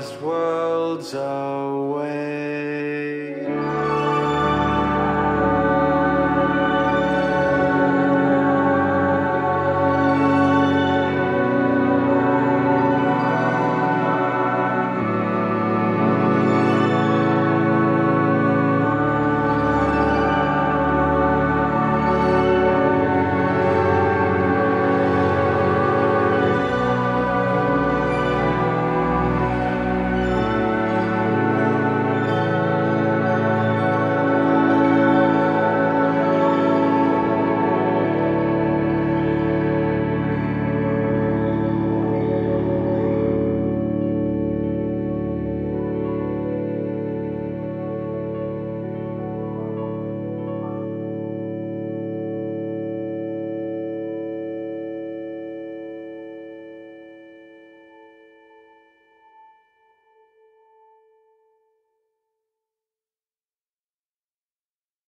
just worlds away.